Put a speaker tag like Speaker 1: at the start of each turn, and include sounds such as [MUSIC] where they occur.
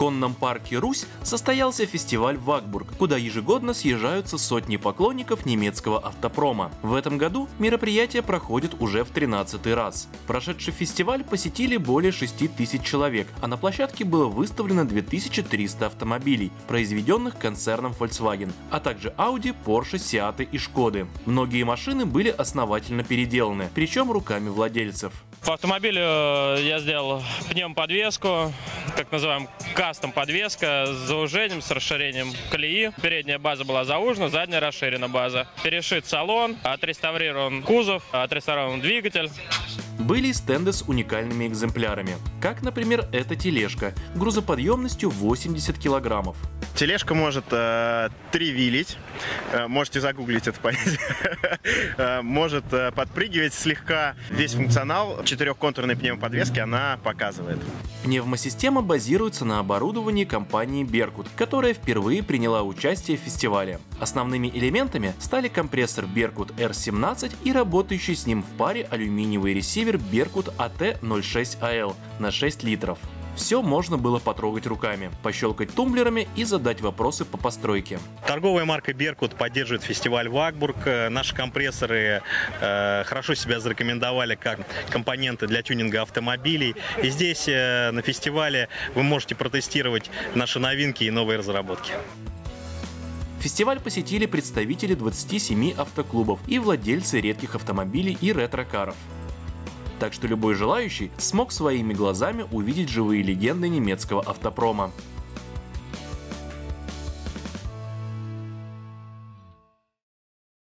Speaker 1: конном парке «Русь» состоялся фестиваль «Вагбург», куда ежегодно съезжаются сотни поклонников немецкого автопрома. В этом году мероприятие проходит уже в 13 раз. Прошедший фестиваль посетили более 6 тысяч человек, а на площадке было выставлено 2300 автомобилей, произведенных концерном Volkswagen, а также Audi, Porsche, Seat и Шкоды. Многие машины были основательно переделаны, причем руками владельцев.
Speaker 2: По автомобилю э, я сделал пневмоподвеску, так называемый кастом подвеска с заужением, с расширением колеи. Передняя база была заужена, задняя расширена база. Перешит салон, отреставрирован кузов, отреставрирован двигатель.
Speaker 1: Были стенды с уникальными экземплярами, как, например, эта тележка грузоподъемностью 80 килограммов.
Speaker 3: Тележка может э, тривилить, э, можете загуглить это понятие, [LAUGHS] э, может э, подпрыгивать слегка. Весь функционал четырехконтурной пневмоподвески она показывает.
Speaker 1: Пневмосистема базируется на оборудовании компании Беркут, которая впервые приняла участие в фестивале. Основными элементами стали компрессор Беркут R17 и работающий с ним в паре алюминиевый ресивер Беркут AT06AL на 6 литров. Все можно было потрогать руками, пощелкать тумблерами и задать вопросы по постройке.
Speaker 4: Торговая марка Беркут поддерживает фестиваль Вагбург. Э, Наши компрессоры э, хорошо себя зарекомендовали как компоненты для тюнинга автомобилей. И здесь э, на фестивале вы можете протестировать наши новинки и новые разработки.
Speaker 1: Фестиваль посетили представители 27 автоклубов и владельцы редких автомобилей и ретро-каров. Так что любой желающий смог своими глазами увидеть живые легенды немецкого автопрома.